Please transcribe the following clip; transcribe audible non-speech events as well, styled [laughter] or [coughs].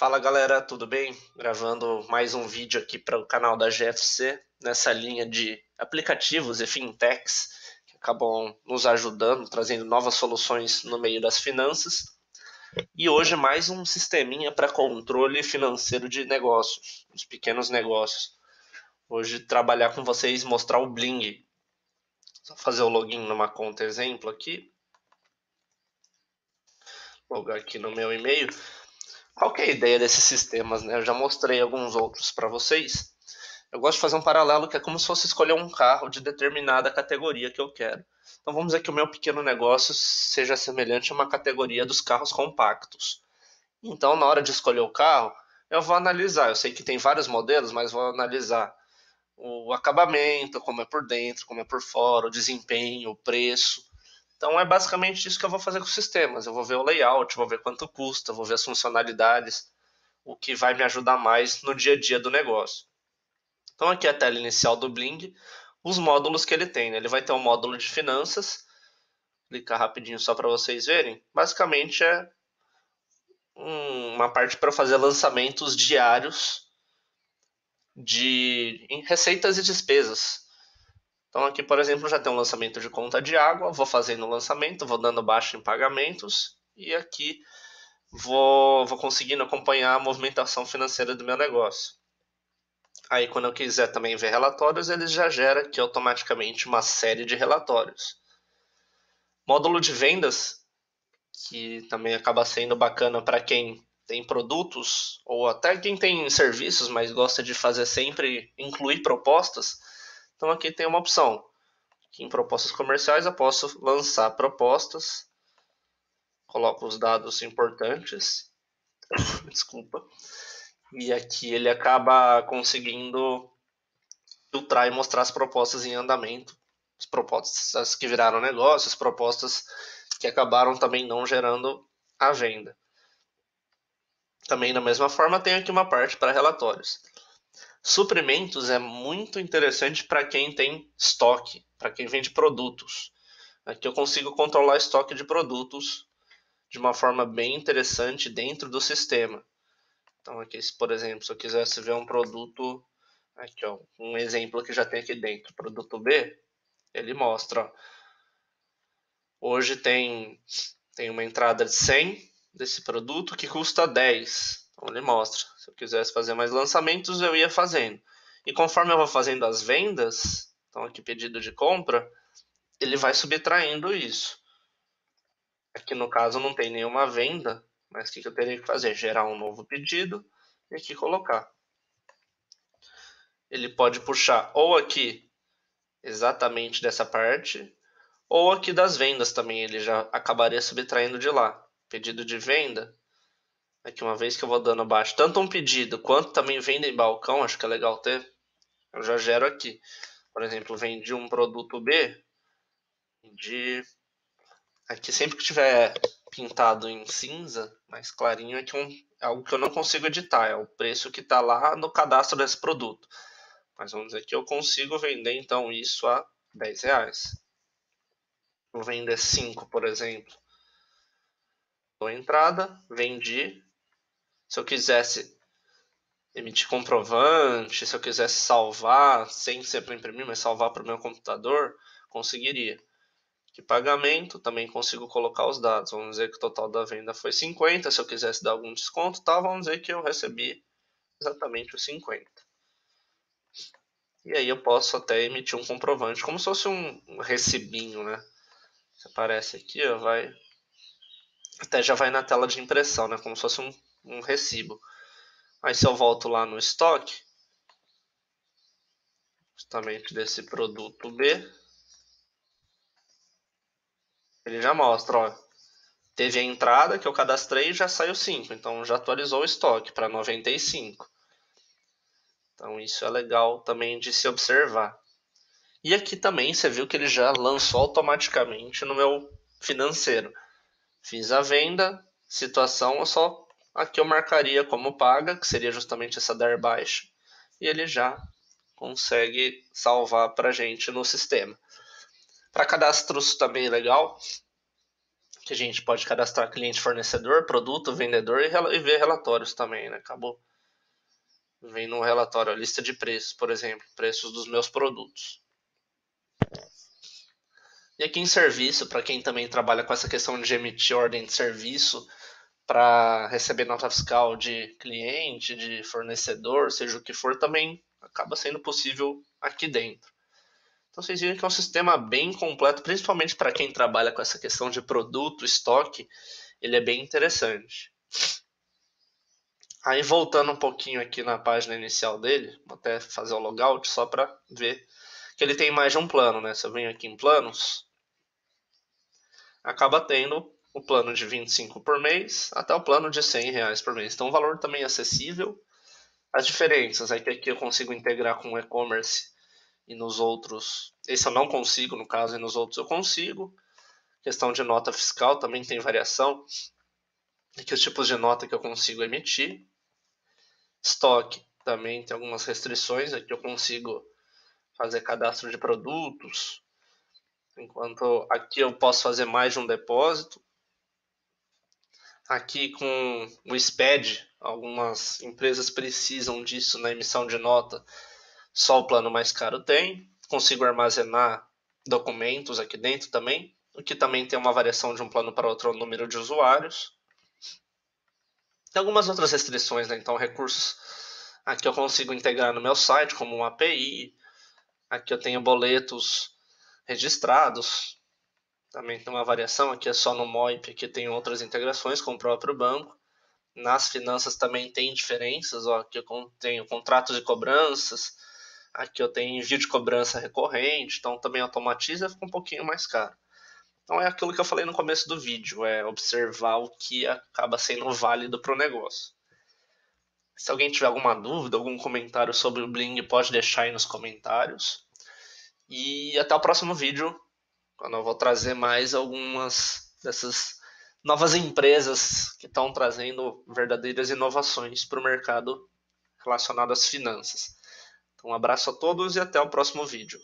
Fala galera, tudo bem? Gravando mais um vídeo aqui para o canal da GFC nessa linha de aplicativos e fintechs que acabam nos ajudando, trazendo novas soluções no meio das finanças. E hoje mais um sisteminha para controle financeiro de negócios, dos pequenos negócios. Hoje trabalhar com vocês mostrar o Bling. Só fazer o login numa conta exemplo aqui. Logar aqui no meu e-mail. Qual que é a ideia desses sistemas? Né? Eu já mostrei alguns outros para vocês. Eu gosto de fazer um paralelo que é como se fosse escolher um carro de determinada categoria que eu quero. Então vamos dizer que o meu pequeno negócio seja semelhante a uma categoria dos carros compactos. Então, na hora de escolher o carro, eu vou analisar. Eu sei que tem vários modelos, mas vou analisar o acabamento, como é por dentro, como é por fora, o desempenho, o preço. Então é basicamente isso que eu vou fazer com os sistemas. Eu vou ver o layout, vou ver quanto custa, vou ver as funcionalidades, o que vai me ajudar mais no dia a dia do negócio. Então aqui é a tela inicial do Bling, os módulos que ele tem. Né? Ele vai ter um módulo de finanças, clicar rapidinho só para vocês verem. Basicamente é uma parte para fazer lançamentos diários de receitas e despesas. Então aqui, por exemplo, já tem um lançamento de conta de água, vou fazendo o lançamento, vou dando baixa em pagamentos e aqui vou, vou conseguindo acompanhar a movimentação financeira do meu negócio. Aí quando eu quiser também ver relatórios, ele já gera aqui automaticamente uma série de relatórios. Módulo de vendas, que também acaba sendo bacana para quem tem produtos, ou até quem tem serviços, mas gosta de fazer sempre, incluir propostas, então aqui tem uma opção. Aqui em propostas comerciais eu posso lançar propostas, coloco os dados importantes, [coughs] desculpa, e aqui ele acaba conseguindo filtrar e mostrar as propostas em andamento, as propostas que viraram negócio, as propostas que acabaram também não gerando a venda. Também da mesma forma tem aqui uma parte para relatórios. Suprimentos é muito interessante para quem tem estoque, para quem vende produtos. Aqui eu consigo controlar estoque de produtos de uma forma bem interessante dentro do sistema. Então aqui, por exemplo, se eu quisesse ver um produto, aqui ó, um exemplo que já tem aqui dentro, produto B, ele mostra, ó, hoje tem, tem uma entrada de 100 desse produto que custa 10. Ele mostra. Se eu quisesse fazer mais lançamentos, eu ia fazendo. E conforme eu vou fazendo as vendas, então aqui pedido de compra, ele vai subtraindo isso. Aqui no caso não tem nenhuma venda, mas o que eu teria que fazer? Gerar um novo pedido e aqui colocar. Ele pode puxar ou aqui exatamente dessa parte, ou aqui das vendas também, ele já acabaria subtraindo de lá pedido de venda, aqui uma vez que eu vou dando abaixo, tanto um pedido quanto também venda em balcão, acho que é legal ter, eu já gero aqui. Por exemplo, vendi um produto B, de aqui sempre que tiver pintado em cinza, mais clarinho, é, um, é algo que eu não consigo editar, é o preço que está lá no cadastro desse produto. Mas vamos dizer que eu consigo vender então isso a 10 reais. Vou vender 5, por exemplo a entrada, vendi. Se eu quisesse emitir comprovante, se eu quisesse salvar, sem ser para imprimir, mas salvar para o meu computador, conseguiria. Que pagamento, também consigo colocar os dados. Vamos dizer que o total da venda foi 50. Se eu quisesse dar algum desconto, tá, vamos dizer que eu recebi exatamente os 50. E aí eu posso até emitir um comprovante, como se fosse um recibinho, né? Você aparece aqui, ó, vai até já vai na tela de impressão, né? Como se fosse um, um recibo. Aí se eu volto lá no estoque, justamente desse produto B, ele já mostra, ó, teve a entrada que eu cadastrei e já saiu 5, então já atualizou o estoque para 95. Então isso é legal também de se observar. E aqui também você viu que ele já lançou automaticamente no meu financeiro. Fiz a venda, situação, eu só aqui eu marcaria como paga, que seria justamente essa dar baixa, e ele já consegue salvar para gente no sistema. Para cadastros também legal, que a gente pode cadastrar cliente, fornecedor, produto, vendedor e, ver relatórios também, né? Acabou. Vem no relatório a lista de preços, por exemplo, preços dos meus produtos. E aqui em serviço, para quem também trabalha com essa questão de emitir ordem de serviço para receber nota fiscal de cliente, de fornecedor, seja o que for, também acaba sendo possível aqui dentro. Então vocês viram que é um sistema bem completo, principalmente para quem trabalha com essa questão de produto, estoque, ele é bem interessante. Aí voltando um pouquinho aqui na página inicial dele, vou até fazer o logout só para ver que ele tem mais de um plano, né? Se eu venho aqui em planos, acaba tendo o plano de 25 por mês até o plano de 100 reais por mês. Então, um valor também acessível. As diferenças é que aqui eu consigo integrar com o e-commerce e nos outros. Esse eu não consigo, no caso, e nos outros eu consigo. Questão de nota fiscal também tem variação. Aqui os tipos de nota que eu consigo emitir. Estoque também tem algumas restrições. Aqui eu consigo fazer cadastro de produtos, enquanto aqui eu posso fazer mais de um depósito. Aqui com o SPED, algumas empresas precisam disso na emissão de nota, só o plano mais caro tem. Consigo armazenar documentos aqui dentro também, o que também tem uma variação de um plano para outro, número de usuários. Tem algumas outras restrições, né? então recursos aqui eu consigo integrar no meu site, como uma API. Aqui eu tenho boletos registrados. Também tem uma variação, aqui é só no MOIP, aqui tem outras integrações com o próprio banco. Nas finanças também tem diferenças, ó, aqui eu tenho contratos de cobranças, aqui eu tenho envio de cobrança recorrente, então também automatiza fica um pouquinho mais caro. Então é aquilo que eu falei no começo do vídeo, é observar o que acaba sendo válido para o negócio. Se alguém tiver alguma dúvida, algum comentário sobre o Bling, pode deixar aí nos comentários. E até o próximo vídeo, quando eu vou trazer mais algumas dessas novas empresas que estão trazendo verdadeiras inovações para o mercado relacionado às finanças. Então, um abraço a todos e até o próximo vídeo.